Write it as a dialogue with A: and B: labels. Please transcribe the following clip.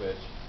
A: switch.